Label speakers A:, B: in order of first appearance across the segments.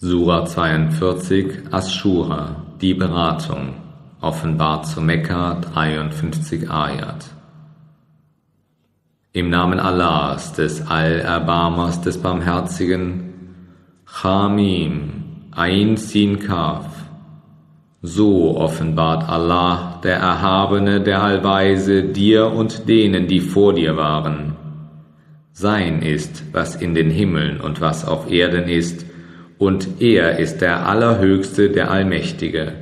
A: Sura 42 Aschura, die Beratung, offenbart zu Mekka 53 Ayat. Im Namen Allahs, des Allerbarmers, des Barmherzigen, Chamim, Ein Sin Kaf. So offenbart Allah, der Erhabene, der Allweise, dir und denen, die vor dir waren. Sein ist, was in den Himmeln und was auf Erden ist, und er ist der Allerhöchste, der Allmächtige.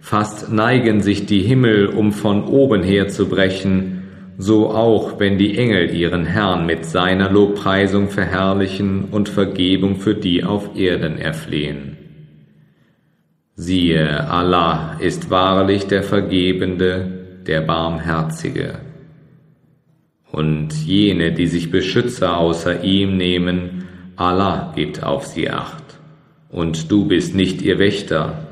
A: Fast neigen sich die Himmel, um von oben her zu brechen, so auch wenn die Engel ihren Herrn mit seiner Lobpreisung verherrlichen und Vergebung für die auf Erden erflehen. Siehe, Allah ist wahrlich der Vergebende, der Barmherzige. Und jene, die sich Beschützer außer ihm nehmen, Allah gibt auf sie acht und du bist nicht ihr Wächter.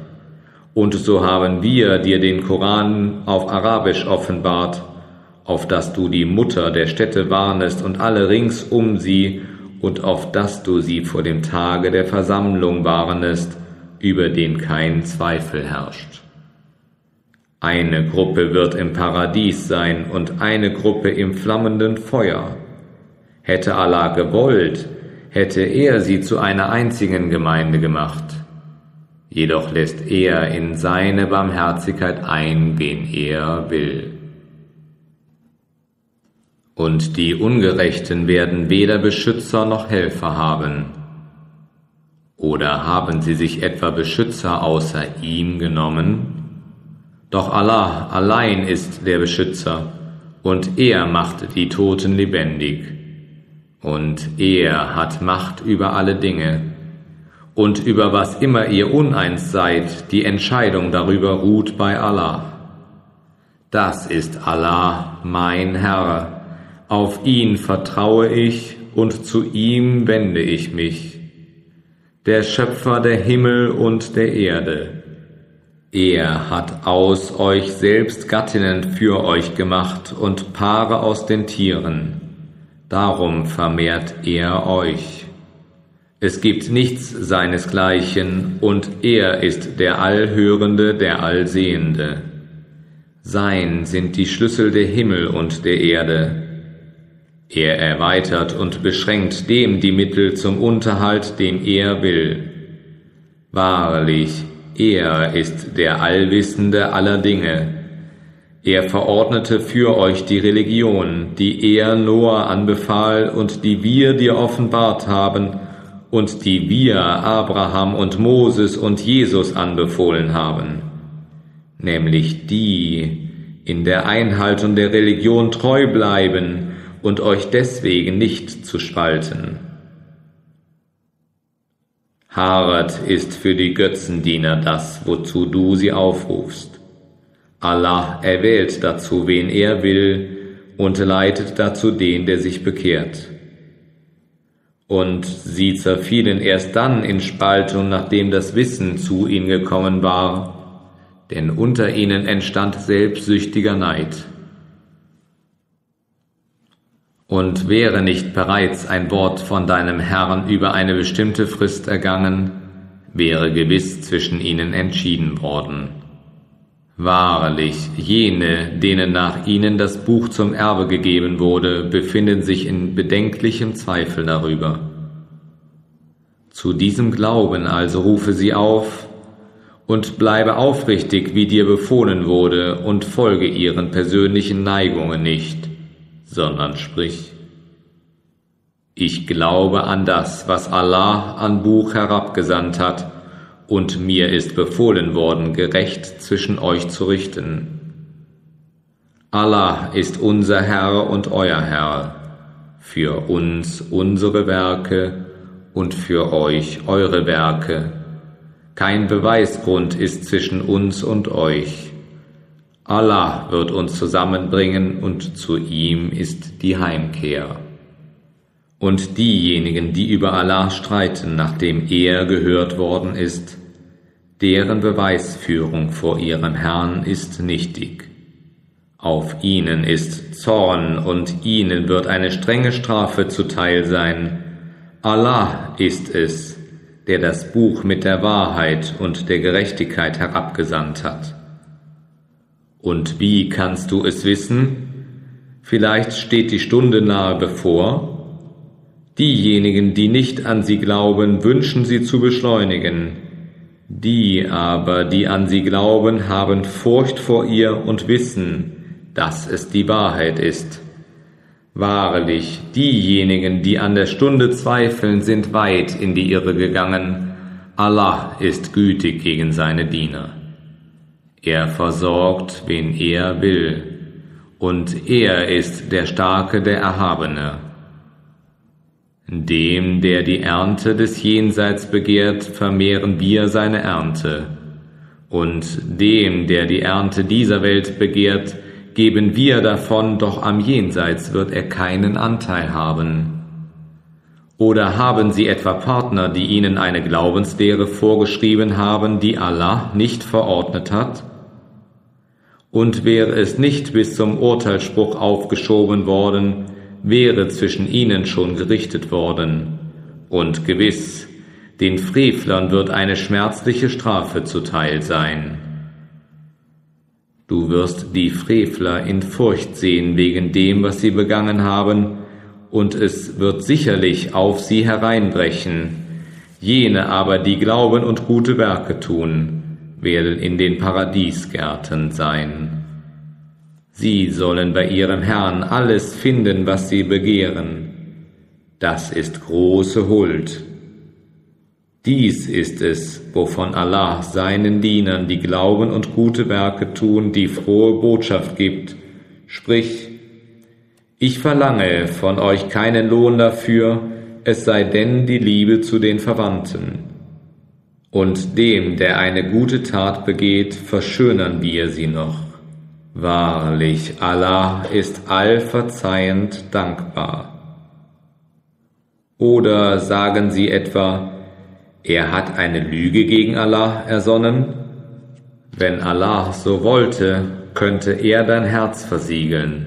A: Und so haben wir dir den Koran auf Arabisch offenbart, auf dass du die Mutter der Städte warnest und alle rings um sie, und auf dass du sie vor dem Tage der Versammlung warnest, über den kein Zweifel herrscht. Eine Gruppe wird im Paradies sein und eine Gruppe im flammenden Feuer. Hätte Allah gewollt, hätte er sie zu einer einzigen Gemeinde gemacht. Jedoch lässt er in seine Barmherzigkeit ein, wen er will. Und die Ungerechten werden weder Beschützer noch Helfer haben. Oder haben sie sich etwa Beschützer außer ihm genommen? Doch Allah allein ist der Beschützer, und er macht die Toten lebendig. Und er hat Macht über alle Dinge. Und über was immer ihr uneins seid, die Entscheidung darüber ruht bei Allah. Das ist Allah, mein Herr. Auf ihn vertraue ich und zu ihm wende ich mich. Der Schöpfer der Himmel und der Erde. Er hat aus euch selbst Gattinnen für euch gemacht und Paare aus den Tieren darum vermehrt er euch. Es gibt nichts seinesgleichen, und er ist der Allhörende, der Allsehende. Sein sind die Schlüssel der Himmel und der Erde. Er erweitert und beschränkt dem die Mittel zum Unterhalt, den er will. Wahrlich, er ist der Allwissende aller Dinge er verordnete für euch die Religion, die er Noah anbefahl und die wir dir offenbart haben und die wir Abraham und Moses und Jesus anbefohlen haben, nämlich die in der Einhaltung der Religion treu bleiben und euch deswegen nicht zu spalten. Harat ist für die Götzendiener das, wozu du sie aufrufst. Allah erwählt dazu, wen er will, und leitet dazu den, der sich bekehrt. Und sie zerfielen erst dann in Spaltung, nachdem das Wissen zu ihnen gekommen war, denn unter ihnen entstand selbstsüchtiger Neid. Und wäre nicht bereits ein Wort von deinem Herrn über eine bestimmte Frist ergangen, wäre gewiss zwischen ihnen entschieden worden. Wahrlich, jene, denen nach ihnen das Buch zum Erbe gegeben wurde, befinden sich in bedenklichem Zweifel darüber. Zu diesem Glauben also rufe sie auf und bleibe aufrichtig, wie dir befohlen wurde, und folge ihren persönlichen Neigungen nicht, sondern sprich, ich glaube an das, was Allah an Buch herabgesandt hat, und mir ist befohlen worden, gerecht zwischen euch zu richten. Allah ist unser Herr und euer Herr, für uns unsere Werke und für euch eure Werke. Kein Beweisgrund ist zwischen uns und euch. Allah wird uns zusammenbringen und zu ihm ist die Heimkehr. Und diejenigen, die über Allah streiten, nachdem er gehört worden ist, deren Beweisführung vor ihrem Herrn ist nichtig. Auf ihnen ist Zorn und ihnen wird eine strenge Strafe zuteil sein. Allah ist es, der das Buch mit der Wahrheit und der Gerechtigkeit herabgesandt hat. Und wie kannst du es wissen? Vielleicht steht die Stunde nahe bevor. Diejenigen, die nicht an sie glauben, wünschen sie zu beschleunigen. Die aber, die an sie glauben, haben Furcht vor ihr und wissen, dass es die Wahrheit ist. Wahrlich, diejenigen, die an der Stunde zweifeln, sind weit in die Irre gegangen. Allah ist gütig gegen seine Diener. Er versorgt, wen er will, und er ist der Starke, der Erhabene. Dem, der die Ernte des Jenseits begehrt, vermehren wir seine Ernte, und dem, der die Ernte dieser Welt begehrt, geben wir davon, doch am Jenseits wird er keinen Anteil haben. Oder haben sie etwa Partner, die ihnen eine Glaubenslehre vorgeschrieben haben, die Allah nicht verordnet hat? Und wäre es nicht bis zum Urteilsspruch aufgeschoben worden, wäre zwischen ihnen schon gerichtet worden. Und gewiss, den Frevlern wird eine schmerzliche Strafe zuteil sein. Du wirst die Frevler in Furcht sehen wegen dem, was sie begangen haben, und es wird sicherlich auf sie hereinbrechen. Jene aber, die glauben und gute Werke tun, werden in den Paradiesgärten sein. Sie sollen bei ihrem Herrn alles finden, was sie begehren. Das ist große Huld. Dies ist es, wovon Allah seinen Dienern, die glauben und gute Werke tun, die frohe Botschaft gibt. Sprich, ich verlange von euch keinen Lohn dafür, es sei denn die Liebe zu den Verwandten. Und dem, der eine gute Tat begeht, verschönern wir sie noch. Wahrlich, Allah ist allverzeihend dankbar. Oder sagen sie etwa, er hat eine Lüge gegen Allah ersonnen? Wenn Allah so wollte, könnte er dein Herz versiegeln.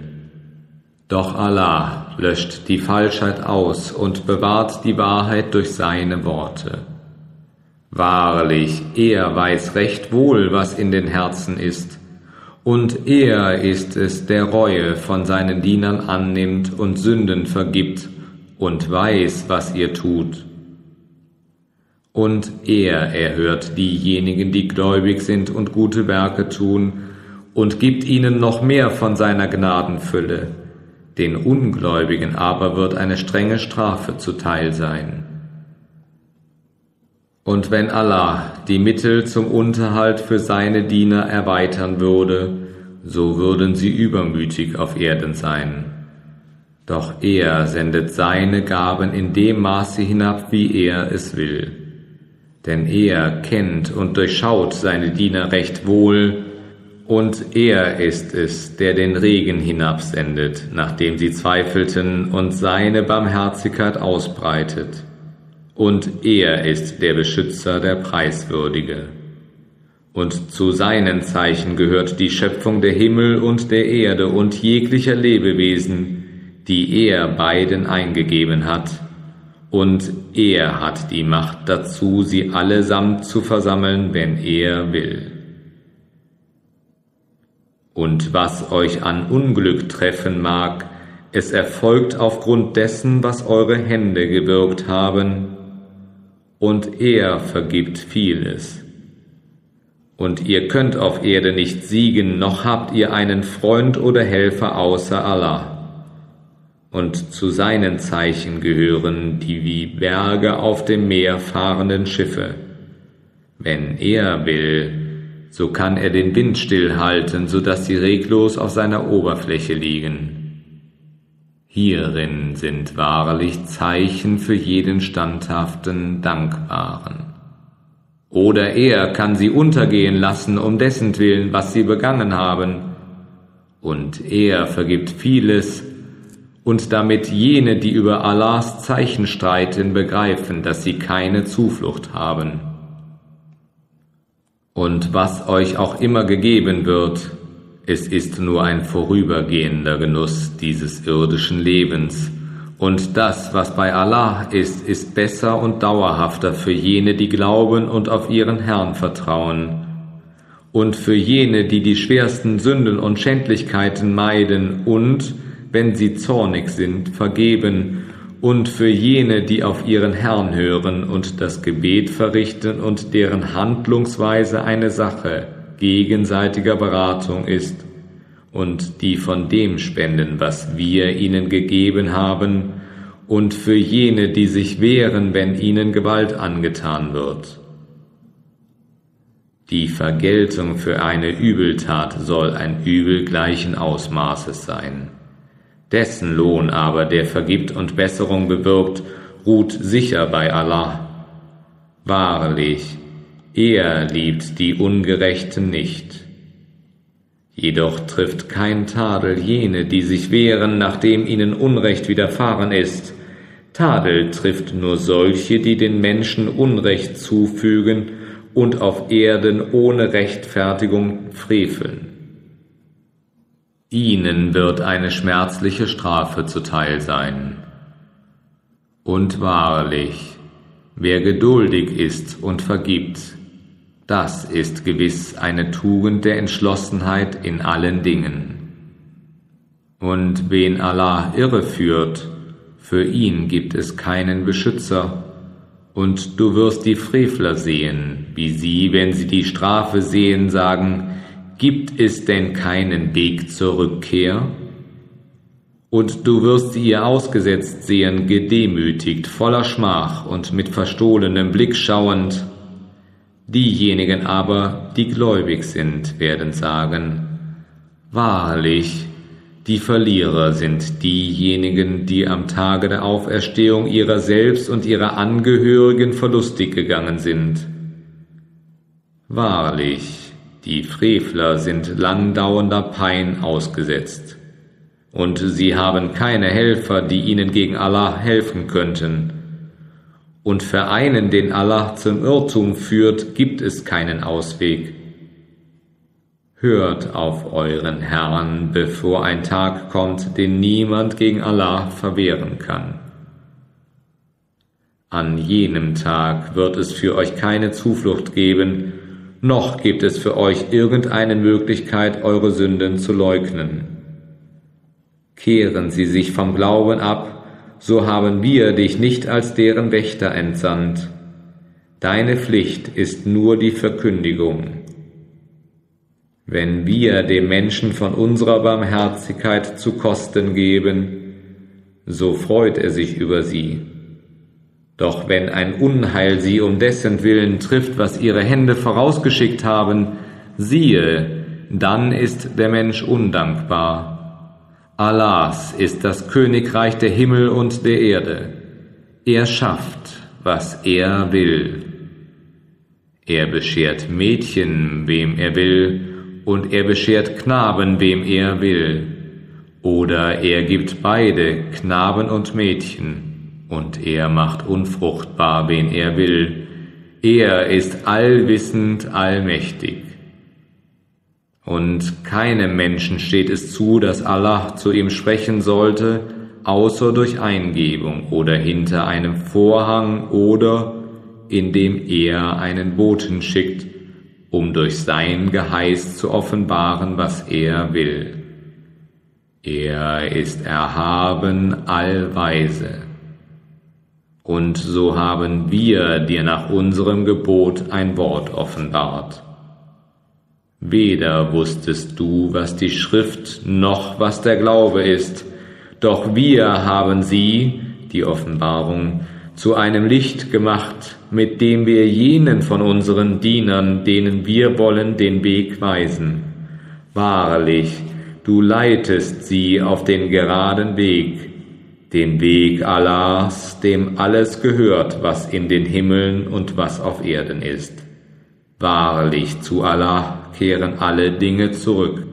A: Doch Allah löscht die Falschheit aus und bewahrt die Wahrheit durch seine Worte. Wahrlich, er weiß recht wohl, was in den Herzen ist, und er ist es, der Reue von seinen Dienern annimmt und Sünden vergibt und weiß, was ihr tut. Und er erhört diejenigen, die gläubig sind und gute Werke tun, und gibt ihnen noch mehr von seiner Gnadenfülle. Den Ungläubigen aber wird eine strenge Strafe zuteil sein. Und wenn Allah die Mittel zum Unterhalt für seine Diener erweitern würde, so würden sie übermütig auf Erden sein. Doch er sendet seine Gaben in dem Maße hinab, wie er es will denn er kennt und durchschaut seine Diener recht wohl, und er ist es, der den Regen hinabsendet, nachdem sie zweifelten, und seine Barmherzigkeit ausbreitet. Und er ist der Beschützer der Preiswürdige. Und zu seinen Zeichen gehört die Schöpfung der Himmel und der Erde und jeglicher Lebewesen, die er beiden eingegeben hat, und er hat die Macht dazu, sie allesamt zu versammeln, wenn er will. Und was euch an Unglück treffen mag, es erfolgt aufgrund dessen, was eure Hände gewirkt haben, und er vergibt vieles. Und ihr könnt auf Erde nicht siegen, noch habt ihr einen Freund oder Helfer außer Allah und zu seinen Zeichen gehören die wie Berge auf dem Meer fahrenden Schiffe. Wenn er will, so kann er den Wind stillhalten, so dass sie reglos auf seiner Oberfläche liegen. Hierin sind wahrlich Zeichen für jeden standhaften Dankbaren. Oder er kann sie untergehen lassen um dessen Willen, was sie begangen haben. Und er vergibt vieles, und damit jene, die über Allahs Zeichen streiten, begreifen, dass sie keine Zuflucht haben. Und was euch auch immer gegeben wird, es ist nur ein vorübergehender Genuss dieses irdischen Lebens, Und das, was bei Allah ist, ist besser und dauerhafter für jene, die glauben und auf ihren Herrn vertrauen. Und für jene, die die schwersten Sünden und Schändlichkeiten meiden und, wenn sie zornig sind, vergeben. Und für jene, die auf ihren Herrn hören und das Gebet verrichten und deren Handlungsweise eine Sache gegenseitiger Beratung ist und die von dem spenden, was wir ihnen gegeben haben, und für jene, die sich wehren, wenn ihnen Gewalt angetan wird. Die Vergeltung für eine Übeltat soll ein Übel gleichen Ausmaßes sein. Dessen Lohn aber, der vergibt und Besserung bewirkt, ruht sicher bei Allah. Wahrlich, er liebt die Ungerechten nicht. Jedoch trifft kein Tadel jene, die sich wehren, nachdem ihnen Unrecht widerfahren ist. Tadel trifft nur solche, die den Menschen Unrecht zufügen und auf Erden ohne Rechtfertigung freveln. Ihnen wird eine schmerzliche Strafe zuteil sein. Und wahrlich, wer geduldig ist und vergibt, das ist gewiss eine Tugend der Entschlossenheit in allen Dingen. Und wen Allah irreführt, für ihn gibt es keinen Beschützer, und du wirst die Frevler sehen, wie sie, wenn sie die Strafe sehen, sagen, gibt es denn keinen Weg zur Rückkehr? Und du wirst sie ihr ausgesetzt sehen, gedemütigt, voller Schmach und mit verstohlenem Blick schauend, Diejenigen aber, die gläubig sind, werden sagen, Wahrlich, die Verlierer sind diejenigen, die am Tage der Auferstehung ihrer selbst und ihrer Angehörigen verlustig gegangen sind. Wahrlich, die Frevler sind langdauernder Pein ausgesetzt, und sie haben keine Helfer, die ihnen gegen Allah helfen könnten und für einen, den Allah zum Irrtum führt, gibt es keinen Ausweg. Hört auf euren Herrn, bevor ein Tag kommt, den niemand gegen Allah verwehren kann. An jenem Tag wird es für euch keine Zuflucht geben, noch gibt es für euch irgendeine Möglichkeit, eure Sünden zu leugnen. Kehren sie sich vom Glauben ab so haben wir dich nicht als deren Wächter entsandt. Deine Pflicht ist nur die Verkündigung. Wenn wir dem Menschen von unserer Barmherzigkeit zu Kosten geben, so freut er sich über sie. Doch wenn ein Unheil sie um dessen Willen trifft, was ihre Hände vorausgeschickt haben, siehe, dann ist der Mensch undankbar. Allahs ist das Königreich der Himmel und der Erde. Er schafft, was er will. Er beschert Mädchen, wem er will, und er beschert Knaben, wem er will. Oder er gibt beide, Knaben und Mädchen, und er macht unfruchtbar, wen er will. Er ist allwissend, allmächtig. Und keinem Menschen steht es zu, dass Allah zu ihm sprechen sollte, außer durch Eingebung oder hinter einem Vorhang oder indem er einen Boten schickt, um durch sein Geheiß zu offenbaren, was er will. Er ist erhaben allweise. Und so haben wir dir nach unserem Gebot ein Wort offenbart. Weder wusstest du, was die Schrift noch was der Glaube ist, doch wir haben sie, die Offenbarung, zu einem Licht gemacht, mit dem wir jenen von unseren Dienern, denen wir wollen, den Weg weisen. Wahrlich, du leitest sie auf den geraden Weg, den Weg Allahs, dem alles gehört, was in den Himmeln und was auf Erden ist. Wahrlich zu Allah kehren alle Dinge zurück.